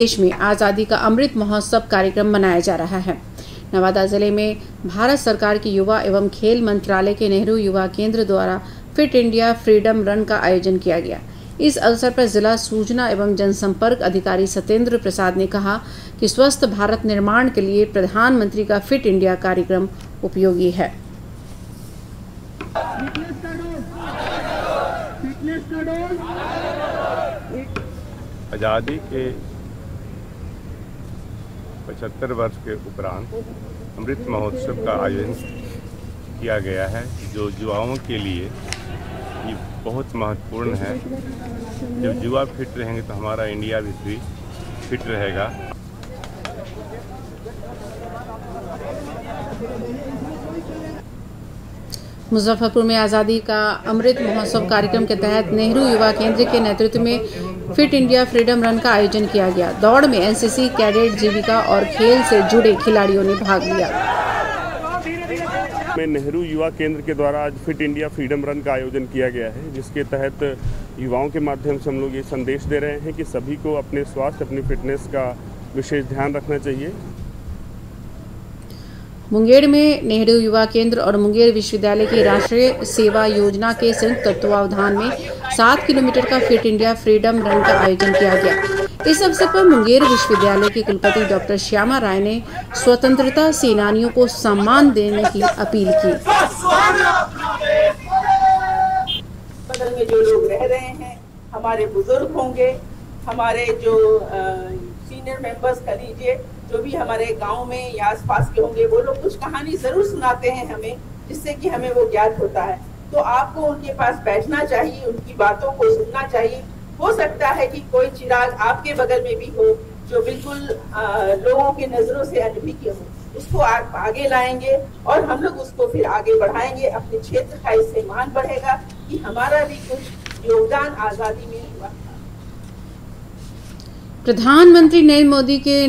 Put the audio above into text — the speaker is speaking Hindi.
देश में आज़ादी का अमृत महोत्सव कार्यक्रम मनाया जा रहा है। नवादा ज़िले में भारत सरकार की युवा एवं खेल मंत्रालय के नेहरू युवा केंद्र द्वारा फिट इंडिया फ्रीडम रन का आयोजन किया गया। इस अवसर पर जिला सूचना एवं जनसंपर्क अधिकारी सत्येंद्र प्रसाद ने कहा कि स्वस्थ भारत निर्माण के लिए प्रधानमंत्री का फिट इंडिया कार्यक्रम उपयोगी है। आज़ादी के पचहत्तर वर्ष के उपरांत अमृत महोत्सव का आयोजन किया गया है, जो युवाओं के लिए ये बहुत महत्वपूर्ण है। जब युवा फिट रहेंगे तो हमारा इंडिया भी फिट रहेगा। मुजफ्फरपुर में आज़ादी का अमृत महोत्सव कार्यक्रम के तहत नेहरू युवा केंद्र के नेतृत्व में फिट इंडिया फ्रीडम रन का आयोजन किया गया। दौड़ में एनसीसी कैडेट जीविका और खेल से जुड़े खिलाड़ियों ने भाग लिया। में नेहरू युवा केंद्र के द्वारा आज फिट इंडिया फ्रीडम रन का आयोजन किया गया है, जिसके तहत युवाओं के माध्यम से हम लोग ये संदेश दे रहे हैं कि सभी को अपने स्वास्थ्य, अपनी फिटनेस का विशेष ध्यान रखना चाहिए। मुंगेर में नेहरू युवा केंद्र और मुंगेर विश्वविद्यालय की राष्ट्रीय सेवा योजना के संयुक्त तत्वावधान में सात किलोमीटर का फिट इंडिया फ्रीडम रन का आयोजन किया गया। इस अवसर पर मुंगेर विश्वविद्यालय के कुलपति डॉक्टर श्यामा राय ने स्वतंत्रता सेनानियों को सम्मान देने की अपील की। जो लोग रह रहे हैं, हमारे बुज़ुर्ग होंगे हमारे जो सीनियर मेंबर्स कह लीजिए जो भी हमारे गाँव में या आसपास के होंगे वो लोग कुछ कहानी ज़रूर सुनाते हैं हमें जिससे कि हमें वो ज्ञात होता है। तो आपको उनके पास बैठना चाहिए उनकी बातों को सुनना चाहिए। हो सकता है कि कोई चिराग आपके बगल में भी हो जो बिल्कुल लोगों की नज़रों से अनभिज्ञ हो। उसको आ, आगे लाएँगे और हम लोग उसको फिर आगे बढ़ाएँगे। अपने क्षेत्र का इससे मान बढ़ेगा कि हमारा भी कुछ योगदान आज़ादी में प्रधानमंत्री नरेंद्र मोदी के